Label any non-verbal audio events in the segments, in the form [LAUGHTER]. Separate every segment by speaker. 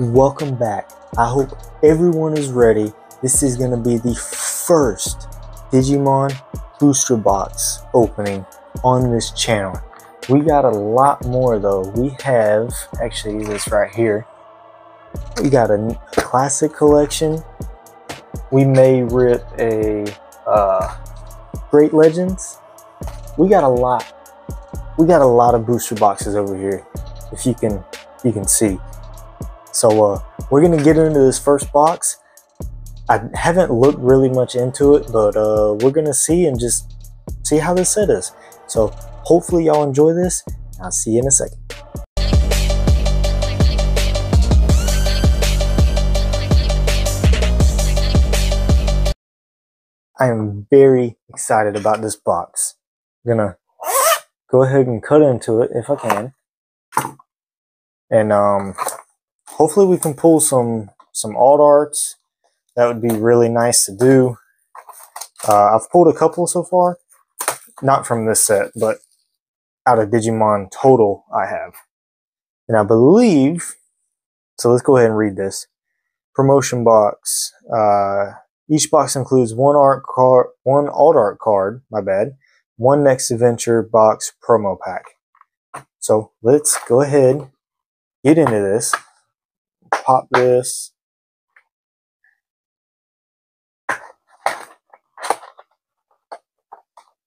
Speaker 1: welcome back. I hope everyone is ready. This is going to be the first Digimon booster box opening on this channel. We got a lot more though. We have, actually this right here, we got a classic collection. We may rip a uh, Great Legends. We got a lot. We got a lot of booster boxes over here. If you can, you can see. So uh, we're gonna get into this first box. I haven't looked really much into it, but uh, we're gonna see and just see how this set is. So hopefully y'all enjoy this. I'll see you in a second. I am very excited about this box. I'm gonna go ahead and cut into it if I can. And um, hopefully we can pull some some alt arts. That would be really nice to do. Uh, I've pulled a couple so far, not from this set, but out of Digimon total I have. And I believe, so let's go ahead and read this. Promotion box. Uh, each box includes one art card, one alt art card, my bad, one next adventure box promo pack. So let's go ahead, get into this pop this.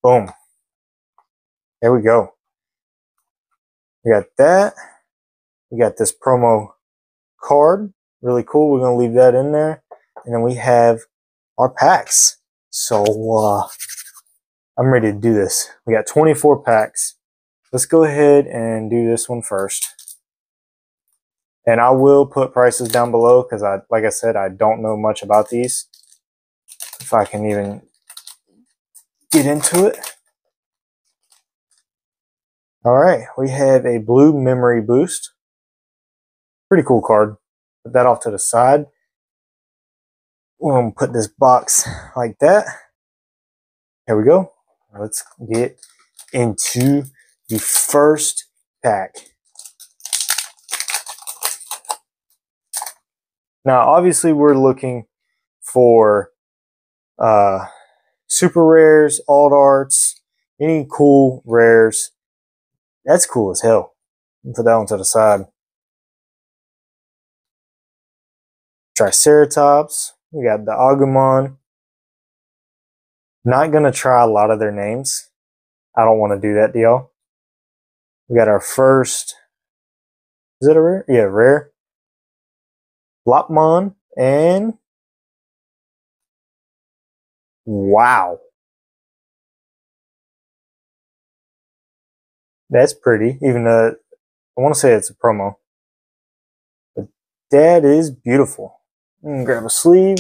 Speaker 1: Boom. There we go. We got that. We got this promo card. Really cool. We're going to leave that in there. And then we have our packs. So, uh, I'm ready to do this. We got 24 packs. Let's go ahead and do this one first. And I will put prices down below because I, like I said, I don't know much about these. If I can even get into it. All right, we have a blue memory boost. Pretty cool card. Put that off to the side. We're gonna put this box like that. Here we go. Let's get into the first pack. Now, obviously, we're looking for uh, super rares, alt arts, any cool rares. That's cool as hell. Put that one to the side. Triceratops. We got the Agumon. Not going to try a lot of their names. I don't want to do that deal. We got our first. Is it a rare? Yeah, rare. Lopmon and wow. That's pretty, even though I want to say it's a promo. But that is beautiful. grab a sleeve.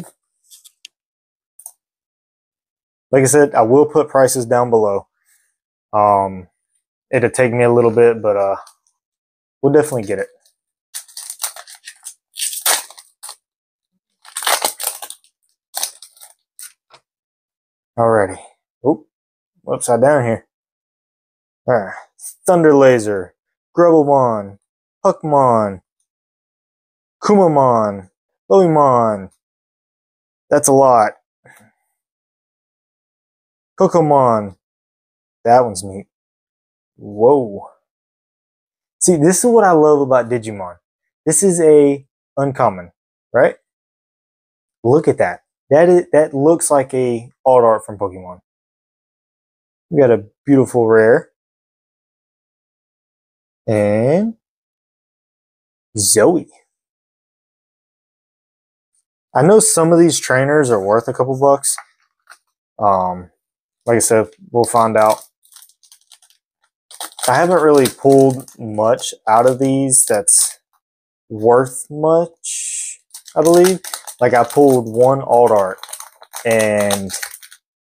Speaker 1: Like I said, I will put prices down below. Um, it'll take me a little bit, but uh, we'll definitely get it. Alrighty. Oop. Upside down here. Alright. Thunder Laser. Grubblemon. Huckmon. Kumamon. Lobomon. That's a lot. Kokomon. That one's neat. Whoa. See, this is what I love about Digimon. This is a uncommon, right? Look at that. That is that looks like a alt art from Pokemon. We got a beautiful rare. And Zoe. I know some of these trainers are worth a couple bucks. Um, like I said, we'll find out. I haven't really pulled much out of these that's worth much, I believe. Like I pulled one alt art and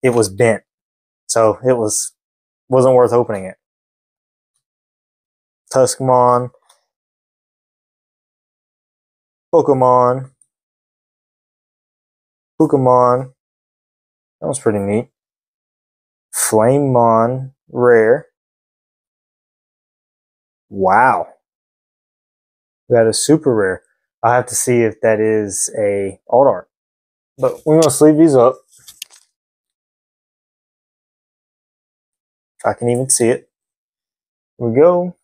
Speaker 1: it was bent. So it was wasn't worth opening it. Tuskmon, Pokemon, Pokemon. That was pretty neat. Flamemon, rare. Wow. Got a super rare. I have to see if that is a alt art. But we're gonna sleeve these up. I can even see it. Here we go.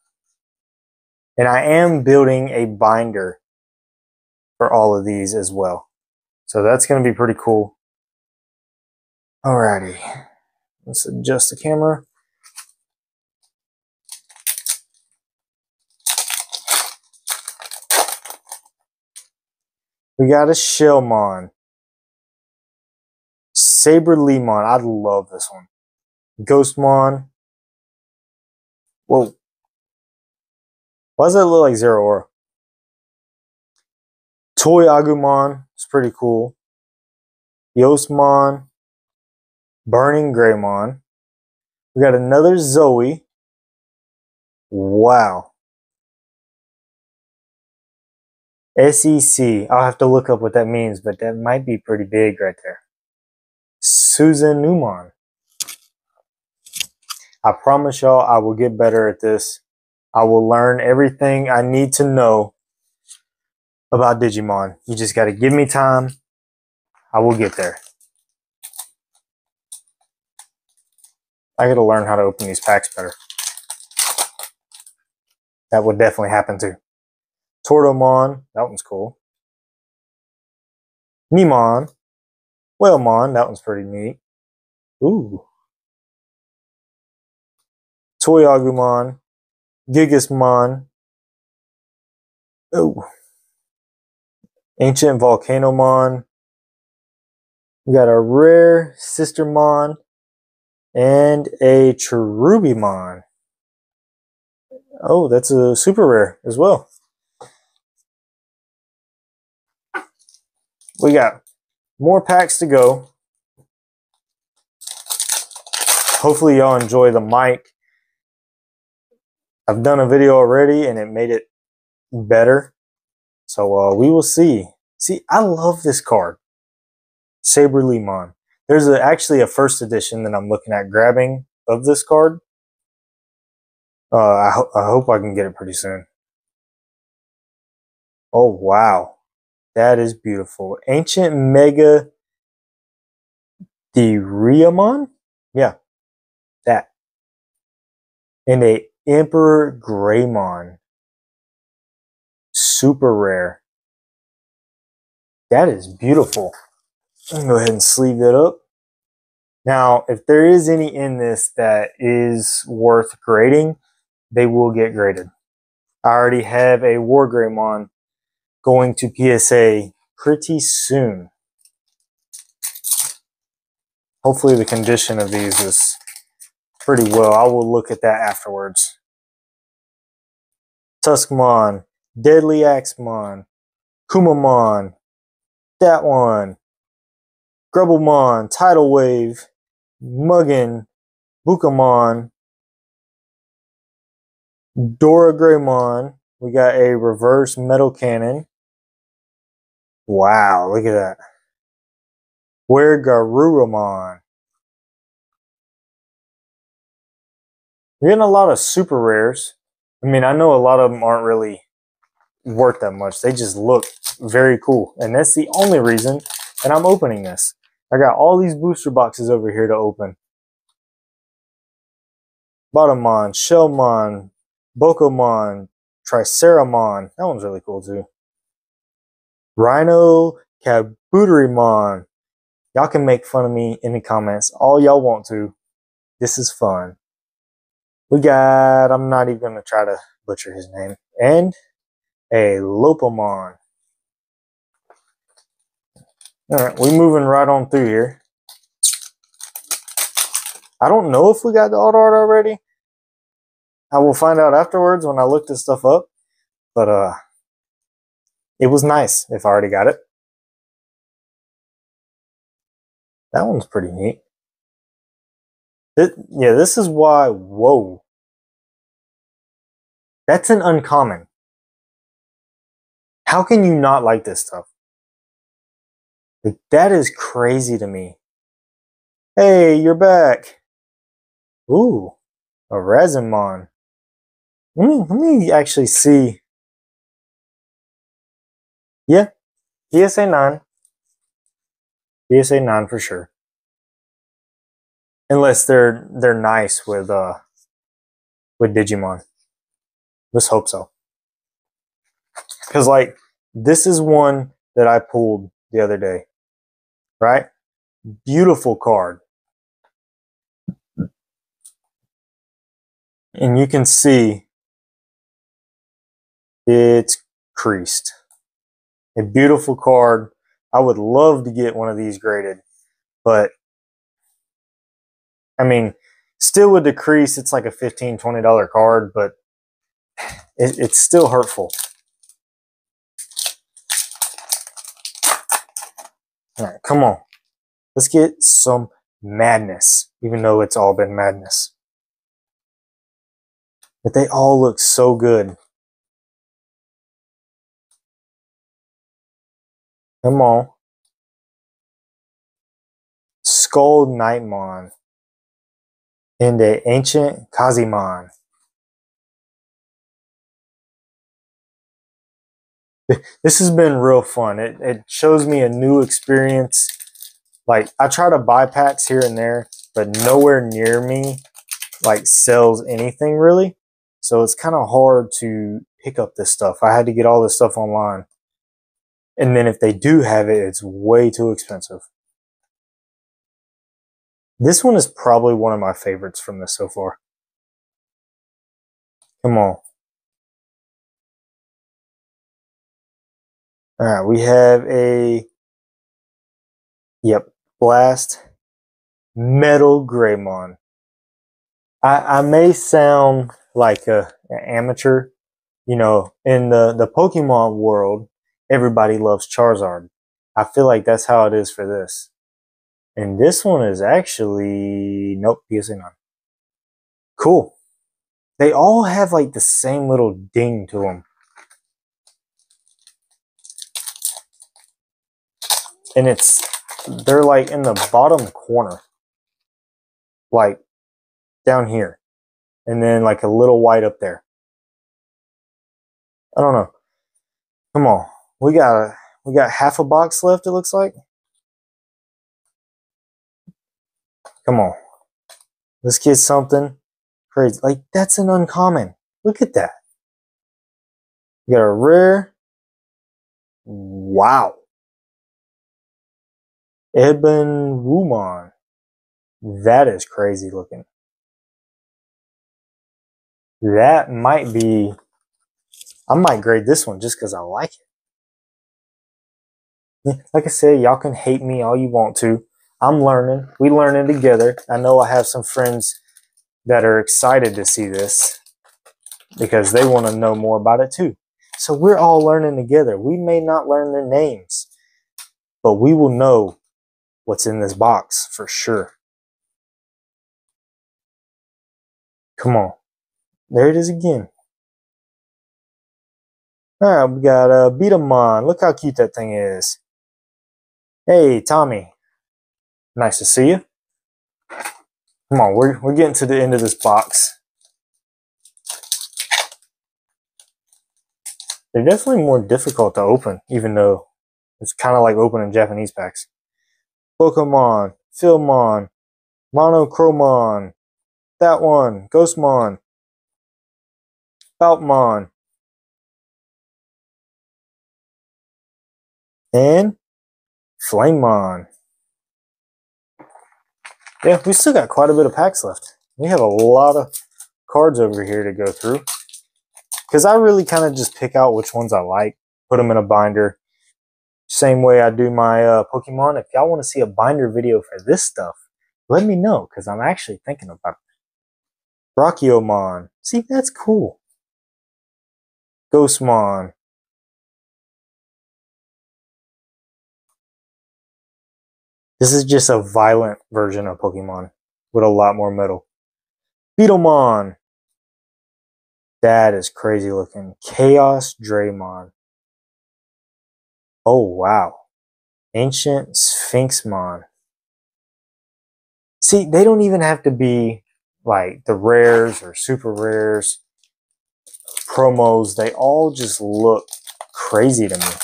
Speaker 1: And I am building a binder for all of these as well. So that's going to be pretty cool. Alrighty. Let's adjust the camera. We got a Shellmon. SaberLeomon. I love this one. Ghostmon. Whoa. Why does that look like Zeraora? Toy Agumon. It's pretty cool. Eosmon. Burning Greymon. We got another Zoe. Wow. SEC. I'll have to look up what that means, but that might be pretty big right there. Susanoomon. I promise y'all I will get better at this. I will learn everything I need to know about Digimon. You just got to give me time. I will get there. I got to learn how to open these packs better. That would definitely happen too. Tortomon, that one's cool. Neemon, Whalemon, that one's pretty neat. Ooh. Toyagumon, Gigasmon. Oh. Ancient Volcanomon. We got a rare Sistermon and a Cherubimon. Oh, that's a super rare as well. We got more packs to go. Hopefully y'all enjoy the mic. I've done a video already and it made it better. So uh, we will see. See, I love this card. SaberLeomon. There's a, actually a first edition that I'm looking at grabbing of this card. Uh, I, ho I hope I can get it pretty soon. Oh, wow. That is beautiful. Ancient Mega Diriamon? Yeah, that. And a Emperor Greymon. Super rare. That is beautiful. I'm gonna go ahead and sleeve that up. Now, if there is any in this that is worth grading, they will get graded. I already have a Wargreymon going to PSA pretty soon. Hopefully the condition of these is pretty well. I will look at that afterwards. Tuskmon, Deadly Axemon, Kumamon, that one, Grubblemon, Tidal Wave, Muggin, Bukamon, Doru Greymon. We got a reverse metal cannon. Wow, look at that. WereGarurumon. We're getting a lot of super rares. I mean, I know a lot of them aren't really worth that much. They just look very cool. And that's the only reason that I'm opening this. I got all these booster boxes over here to open. Bottomon, Shellmon, Bokomon, Triceramon. That one's really cool too. Rhino Kabuterimon. Y'all can make fun of me in the comments all y'all want to. This is fun. We got, I'm not even going to try to butcher his name. And a Lopamon. Alright, we moving right on through here. I don't know if we got the auto art already. I will find out afterwards when I look this stuff up. But uh it was nice if I already got it. That one's pretty neat. It, yeah, this is why, whoa. That's an uncommon. How can you not like this stuff? Like, that is crazy to me. Hey, you're back. Ooh, a Resinmon. Let me, let me actually see Yeah, PSA 9. PSA 9 for sure. Unless they're they're nice with uh with Digimon. Let's hope so. Cause like this is one that I pulled the other day. Right? Beautiful card. And you can see it's creased. A beautiful card. I would love to get one of these graded, but I mean, still with the crease, it's like a $15, $20 card, but it, it's still hurtful. All right, come on. Let's get some madness, even though it's all been madness. But they all look so good. Come on. Skull Knightmon and the ancient Kazimon. [LAUGHS] This has been real fun. It, it shows me a new experience. Like, I try to buy packs here and there, but nowhere near me, like, sells anything really. So it's kind of hard to pick up this stuff. I had to get all this stuff online. And then if they do have it, it's way too expensive. This one is probably one of my favorites from this so far. Come on. All right, we have a, yep, Blast Metal Greymon. I, I may sound like a, an amateur. You know, in the, the Pokemon world, everybody loves Charizard. I feel like that's how it is for this. And this one is actually, nope, PSA 9. Cool. They all have like the same little ding to them. And it's, they're like in the bottom corner. Like down here and then like a little white up there. I don't know. Come on. We got a, we got half a box left, it looks like. Come on. Let's get something crazy. Like, that's an uncommon. Look at that. You got a rare. Wow. Ebonwumon. That is crazy looking that might be, I might grade this one just because I like it. Like I said, y'all can hate me all you want to. I'm learning. We learning together. I know I have some friends that are excited to see this because they want to know more about it too. So we're all learning together. We may not learn their names, but we will know what's in this box for sure. Come on. There it is again. Alright, we got a uh, Betamon. Look how cute that thing is. Hey, Tommy. Nice to see you. Come on, we're, we're getting to the end of this box. They're definitely more difficult to open, even though it's kind of like opening Japanese packs. Pokemon, Philmon, Monochromon, that one, Ghostmon, Baltmon. And Flamemon. Yeah, we still got quite a bit of packs left. We have a lot of cards over here to go through. Because I really kind of just pick out which ones I like, put them in a binder. Same way I do my uh, Pokemon. If y'all want to see a binder video for this stuff, let me know because I'm actually thinking about it. Brachioumon. See, that's cool. Ghostmon This is just a violent version of Pokemon with a lot more metal. Beetlemon. That is crazy looking. Chaos Draymon. Oh, wow. Ancient Sphinxmon. See, they don't even have to be like the rares or super rares promos, they all just look crazy to me.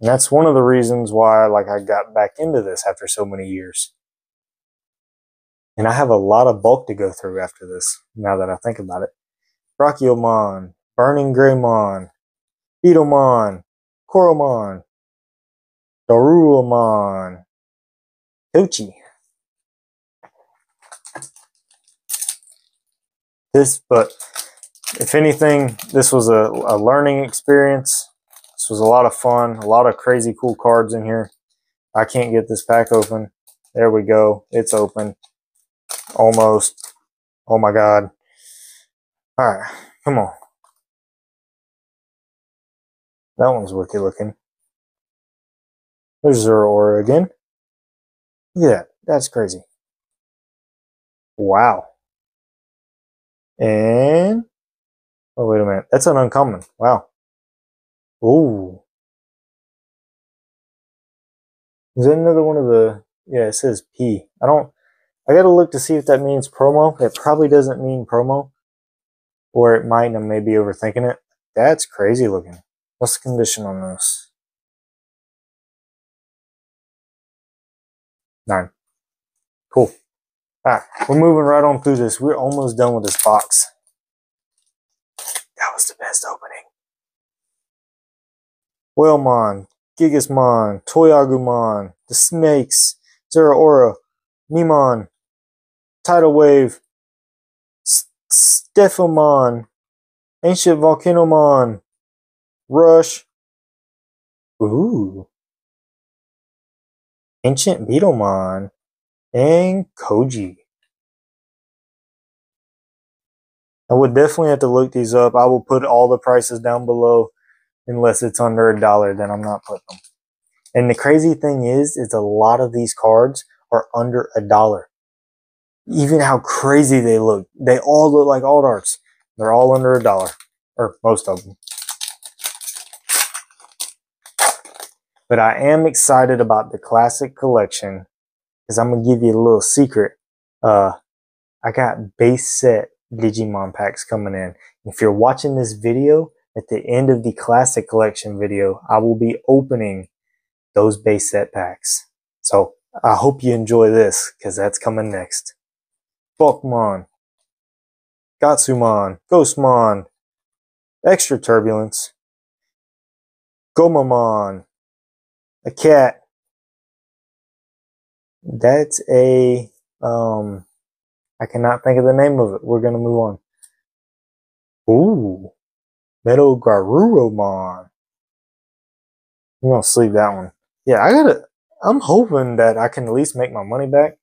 Speaker 1: And that's one of the reasons why like I got back into this after so many years. And I have a lot of bulk to go through after this, now that I think about it. Brachiomon, Burning Greymon, Beetlemon, Coromon, Daruomon, Tochi. This, but if anything, this was a, a learning experience. This was a lot of fun, a lot of crazy cool cards in here. I can't get this pack open. There we go. It's open. Almost. Oh my god. Alright, come on. That one's wicked looking. There's Zeraora again. Look at that. That's crazy. Wow. And oh wait a minute. That's an uncommon. Wow. Ooh. Is that another one of the yeah, it says P. I don't I gotta look to see if that means promo. It probably doesn't mean promo. Or it might and I may be overthinking it. That's crazy looking. What's the condition on this? Nine. Cool. Alright, we're moving right on through this. We're almost done with this box. That was the best opening. Whalmon, Gigasmon, Toyagumon, the Snakes, Zeraora, Neemon, Tidal Wave, Stephomon, Ancient Volcanomon, Rush, ooh, Ancient Beetlemon, and Koji. I would definitely have to look these up. I will put all the prices down below unless it's under a dollar, then I'm not putting them. And the crazy thing is, is a lot of these cards are under a dollar even how crazy they look. They all look like alt arts. They're all under a dollar, or most of them. But I am excited about the classic collection because I'm gonna give you a little secret. Uh, I got base set Digimon packs coming in. If you're watching this video, at the end of the classic collection video, I will be opening those base set packs. So I hope you enjoy this because that's coming next. Bulkmon, Gotsumon, Ghostmon, Extra Turbulence, Gomamon, a cat. That's a, um, I cannot think of the name of it. We're going to move on. Ooh, Metal Garurumon. We're to sleep that one. Yeah, I gotta, I'm hoping that I can at least make my money back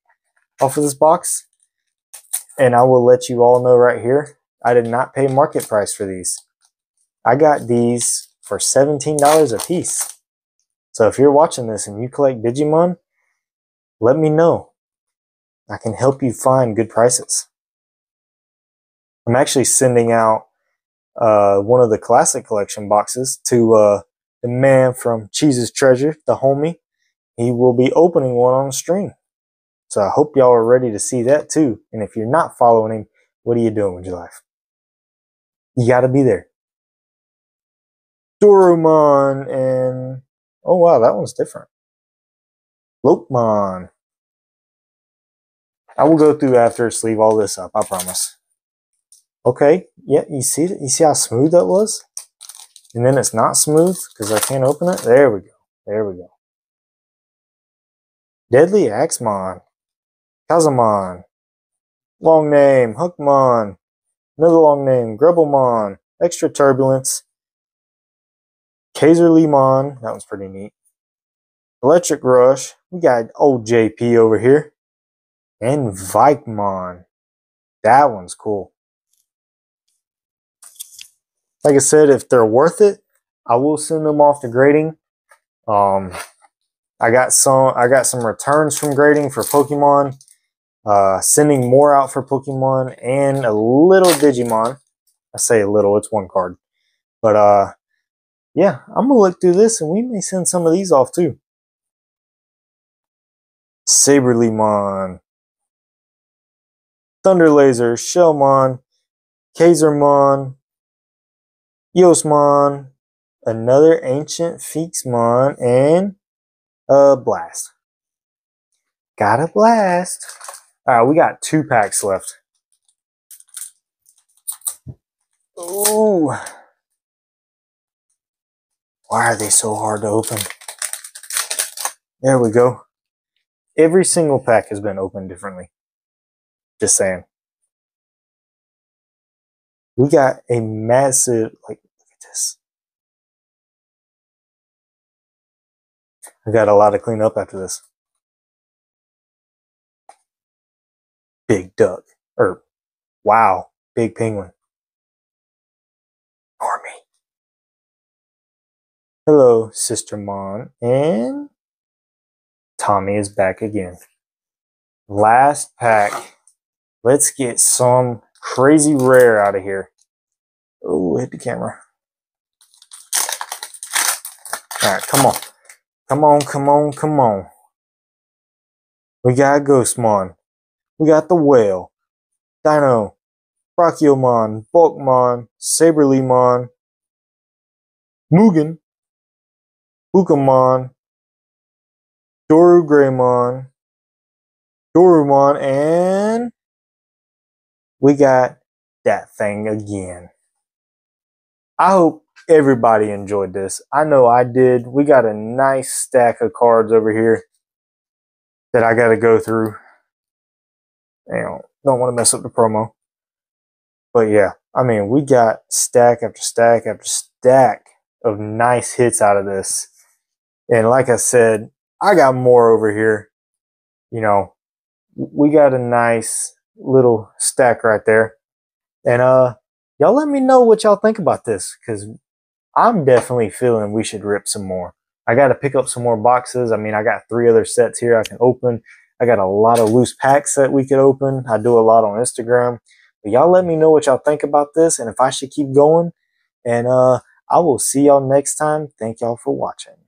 Speaker 1: off of this box. And I will let you all know right here, I did not pay market price for these. I got these for $17 a piece. So if you're watching this and you collect Digimon, let me know. I can help you find good prices. I'm actually sending out uh, one of the classic collection boxes to uh, the man from Cheese's Treasure, the homie. He will be opening one on stream. So I hope y'all are ready to see that too. And if you're not following him, what are you doing with your life? You got to be there. Dorumon and oh wow, that one's different. Lopemon. I will go through after sleeve all this up. I promise. Okay, yeah, you see you see how smooth that was, and then it's not smooth because I can't open it. There we go. There we go. Deadly Axemon. Kazamon, long name, Hookmon, another long name, Grubblemon, extra turbulence, KaiserLeomon, that one's pretty neat. Electric Rush, we got old JP over here, and Vikemon. That one's cool. Like I said, if they're worth it, I will send them off to grading. Um, I got some I got some returns from grading for Pokemon uh, sending more out for Pokemon and a little Digimon. I say a little, it's one card. But uh, yeah, I'm to look through this and we may send some of these off too. SaberLeomon, Thunder Laser, Shellmon, Kaisermon, Eosmon, another ancient Feexmon and a blast. Got a blast. All right, we got two packs left. Ooh. Why are they so hard to open? There we go. Every single pack has been opened differently. Just saying. We got a massive, like, this. I got a lot to clean up after this. Big duck. Or, wow, big penguin. Army. Hello, Sister Mon. And Tommy is back again. Last pack. Let's get some crazy rare out of here. Oh, hit the camera. All come on. Come on, come on, come on. We got Ghostmon. We got the Whale. Dino. Brachiomon. Bulkmon. SaberLeomon. Mugen. Bukamon. Doru Greymon. Dorumon. And we got that thing again. I hope everybody enjoyed this. I know I did. We got a nice stack of cards over here that I got to go through. You know, don't want to mess up the promo. But yeah, I mean, we got stack after stack after stack of nice hits out of this. And like I said, I got more over here. You know, we got a nice little stack right there. And uh y'all let me know what y'all think about this because I'm definitely feeling we should rip some more. I got to pick up some more boxes. I mean, I got three other sets here I can open. I got a lot of loose packs that we could open. I do a lot on Instagram. But y'all let me know what y'all think about this and if I should keep going. And uh I will see y'all next time. Thank y'all for watching.